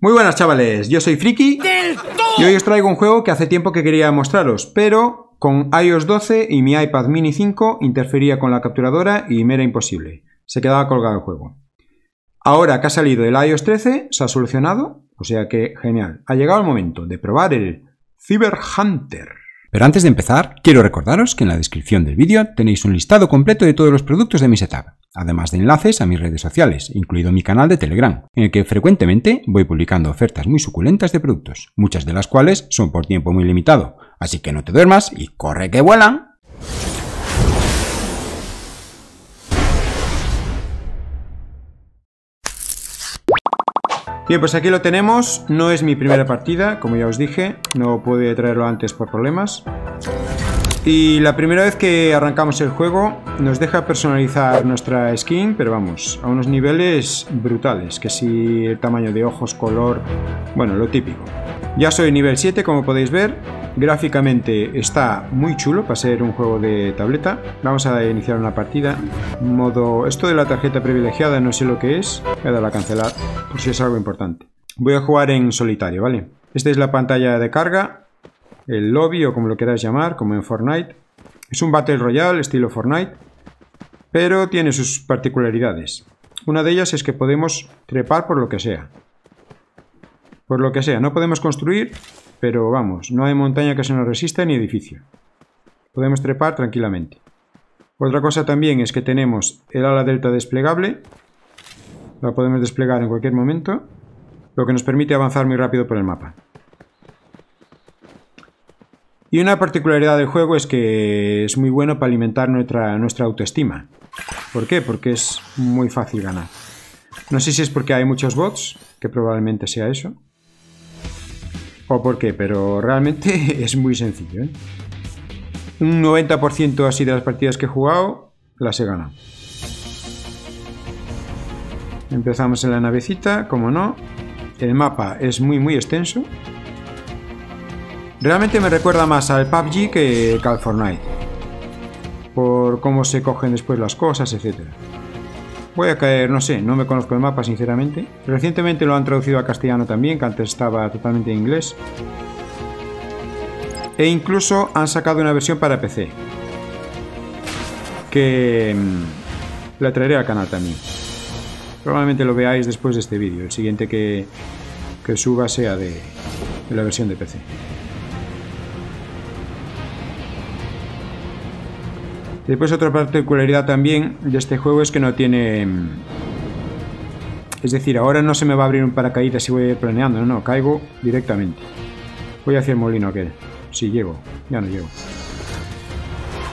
Muy buenas chavales, yo soy Friki y hoy os traigo un juego que hace tiempo que quería mostraros, pero con iOS 12 y mi iPad mini 5 interfería con la capturadora y me era imposible, se quedaba colgado el juego. Ahora que ha salido el iOS 13, se ha solucionado, o sea que genial, ha llegado el momento de probar el Cyber Hunter. Pero antes de empezar, quiero recordaros que en la descripción del vídeo tenéis un listado completo de todos los productos de mi setup, además de enlaces a mis redes sociales, incluido mi canal de Telegram, en el que frecuentemente voy publicando ofertas muy suculentas de productos, muchas de las cuales son por tiempo muy limitado, así que no te duermas y corre que vuelan. Bien, pues aquí lo tenemos. No es mi primera partida, como ya os dije. No pude traerlo antes por problemas. Y la primera vez que arrancamos el juego nos deja personalizar nuestra skin, pero vamos, a unos niveles brutales. Que si el tamaño de ojos, color... Bueno, lo típico. Ya soy nivel 7, como podéis ver. Gráficamente está muy chulo para ser un juego de tableta. Vamos a iniciar una partida. Modo... Esto de la tarjeta privilegiada no sé lo que es. Voy a darle a cancelar por si es algo importante. Voy a jugar en solitario, ¿vale? Esta es la pantalla de carga. El lobby o como lo queráis llamar, como en Fortnite. Es un Battle Royale estilo Fortnite. Pero tiene sus particularidades. Una de ellas es que podemos trepar por lo que sea. Por lo que sea, no podemos construir, pero vamos, no hay montaña que se nos resista ni edificio. Podemos trepar tranquilamente. Otra cosa también es que tenemos el ala delta desplegable. La podemos desplegar en cualquier momento, lo que nos permite avanzar muy rápido por el mapa. Y una particularidad del juego es que es muy bueno para alimentar nuestra, nuestra autoestima. ¿Por qué? Porque es muy fácil ganar. No sé si es porque hay muchos bots, que probablemente sea eso o por qué, pero realmente es muy sencillo. ¿eh? Un 90% así de las partidas que he jugado las he ganado. Empezamos en la navecita, como no. El mapa es muy muy extenso. Realmente me recuerda más al PUBG que al Fortnite. Por cómo se cogen después las cosas, etcétera. Voy a caer, no sé, no me conozco el mapa sinceramente. Recientemente lo han traducido a castellano también, que antes estaba totalmente en inglés. E incluso han sacado una versión para PC. Que mm, la traeré al canal también. Probablemente lo veáis después de este vídeo. El siguiente que, que suba sea de la versión de PC. Después otra particularidad también de este juego es que no tiene... Mm, es decir, ahora no se me va a abrir un paracaídas si voy planeando, no, no, caigo directamente. Voy hacia el molino aquel. Si llego, ya no llego.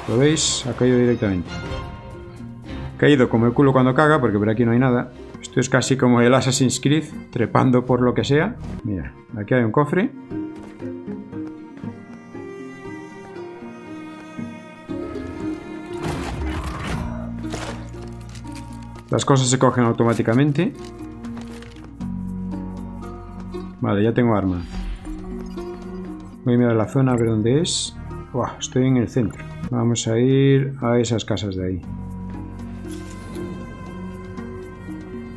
¿Lo veis? Ha caído directamente. Caído como el culo cuando caga, porque por aquí no hay nada. Esto es casi como el Assassin's Creed, trepando por lo que sea. Mira, aquí hay un cofre. Las cosas se cogen automáticamente. Vale, ya tengo arma. Voy a mirar la zona a ver dónde es. estoy en el centro. Vamos a ir a esas casas de ahí.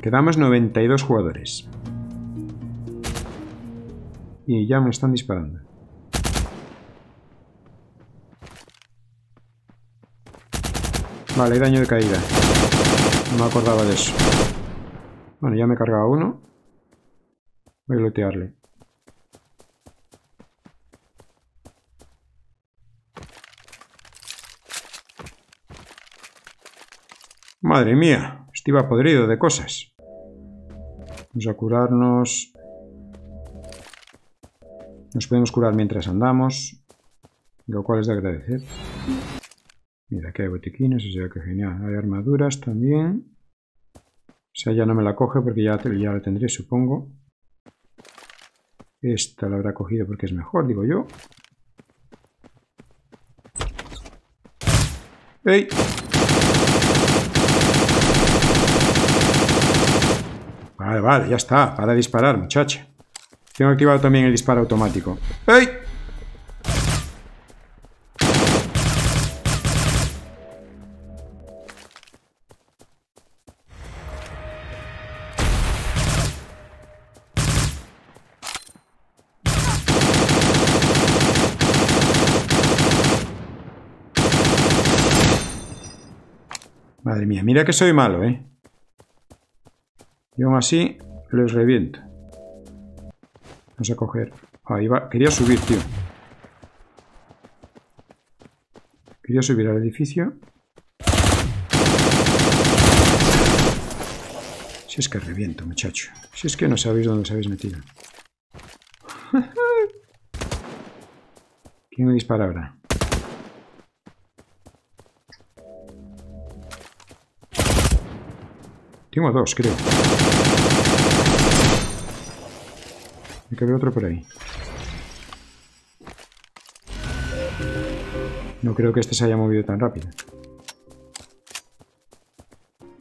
Quedamos 92 jugadores. Y ya me están disparando. Vale, daño de caída. No me acordaba de eso. Bueno, ya me he cargado uno. Voy a lotearle. Madre mía, estoy podrido de cosas. Vamos a curarnos. Nos podemos curar mientras andamos, lo cual es de agradecer. Mira, aquí hay botiquines, o sea que genial. Hay armaduras también. O sea, ya no me la coge porque ya, ya la tendré, supongo. Esta la habrá cogido porque es mejor, digo yo. ¡Ey! Vale, vale, ya está. Para disparar, muchacha. Tengo activado también el disparo automático. ¡Ey! Mía, mira que soy malo, ¿eh? Y aún así, les reviento. Vamos a coger... Ahí va. Quería subir, tío. Quería subir al edificio. Si es que reviento, muchacho. Si es que no sabéis dónde os habéis metido. ¿Quién me dispara ahora? Tengo dos, creo. Me cabe otro por ahí. No creo que este se haya movido tan rápido.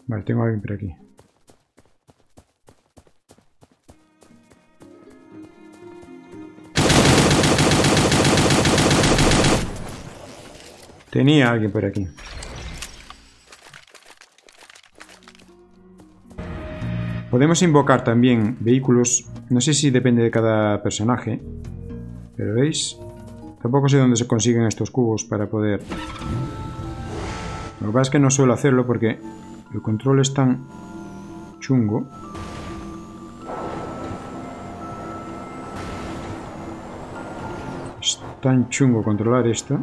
Vale, tengo a alguien por aquí. Tenía alguien por aquí. Podemos invocar también vehículos. No sé si depende de cada personaje. Pero veis. Tampoco sé dónde se consiguen estos cubos para poder... Lo que pasa es que no suelo hacerlo porque el control es tan chungo. Es tan chungo controlar esto.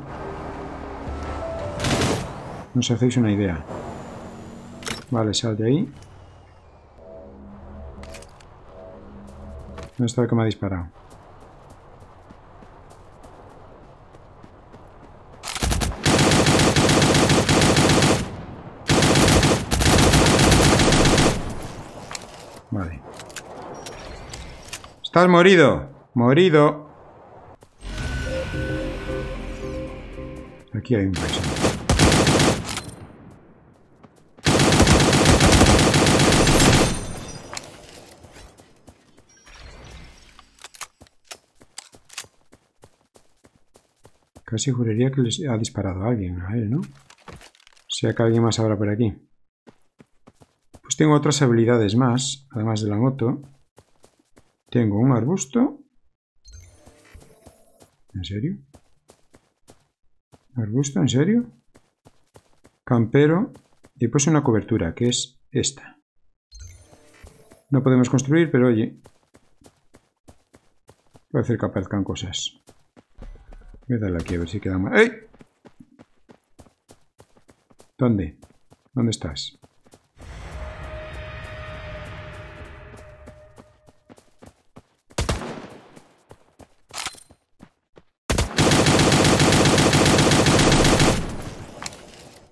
No os hacéis una idea. Vale, sal de ahí. ¿Dónde está el que me ha disparado? Vale. Estás morido. Morido. Aquí hay un país. Casi juraría que les ha disparado a alguien, a él, ¿no? O sea que alguien más habrá por aquí. Pues tengo otras habilidades más, además de la moto. Tengo un arbusto. ¿En serio? ¿Arbusto? ¿En serio? Campero. Y pues una cobertura, que es esta. No podemos construir, pero oye. Puede hacer que aparezcan cosas. Voy a darle aquí a ver si queda más. ¡Ey! ¿Dónde? ¿Dónde estás?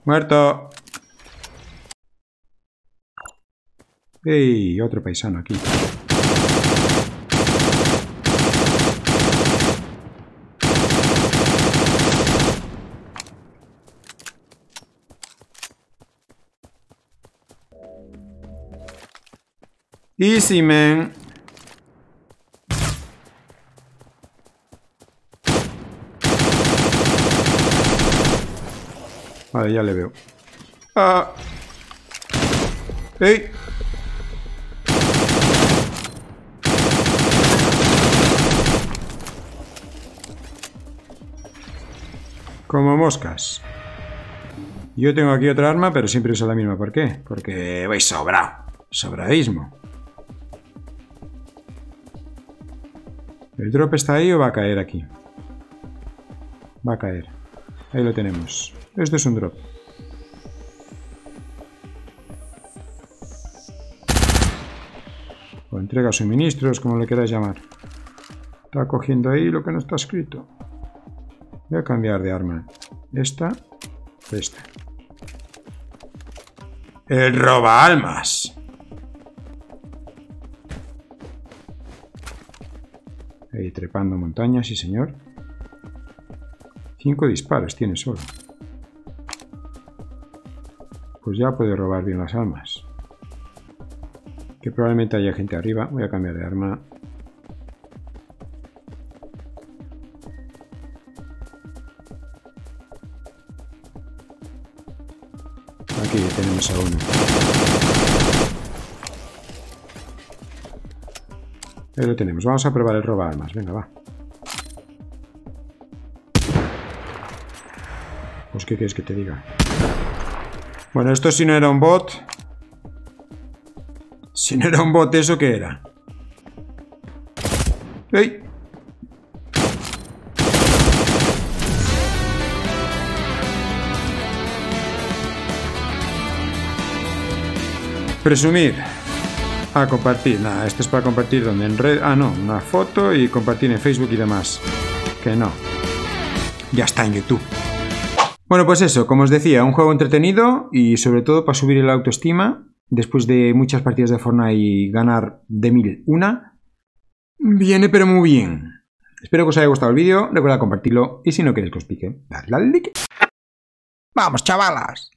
Muerto. ¡Ey! Otro paisano aquí. Easy, man. Vale, ya le veo. ¡Ah! Como moscas. Yo tengo aquí otra arma, pero siempre uso la misma. ¿Por qué? Porque vais sobrado. Sobradismo. ¿El drop está ahí o va a caer aquí? Va a caer. Ahí lo tenemos. Esto es un drop. O entrega suministros, como le quieras llamar. Está cogiendo ahí lo que no está escrito. Voy a cambiar de arma. Esta, esta. El roba almas. Ahí trepando montañas, sí señor. Cinco disparos tiene solo. Pues ya puede robar bien las almas. Que probablemente haya gente arriba. Voy a cambiar de arma. Aquí tenemos a uno. Ahí lo tenemos. Vamos a probar el roba armas. Venga, va. Pues, ¿qué quieres que te diga? Bueno, esto si no era un bot... Si no era un bot, ¿eso qué era? ¡Ey! Presumir. A compartir. Nada, esto es para compartir donde en red. Ah, no, una foto y compartir en Facebook y demás. Que no. Ya está en YouTube. Bueno, pues eso, como os decía, un juego entretenido y sobre todo para subir la autoestima. Después de muchas partidas de Fortnite y ganar de mil una. Viene pero muy bien. Espero que os haya gustado el vídeo. Recuerda compartirlo y si no queréis que os pique, dadle al like. ¡Vamos, chavalas!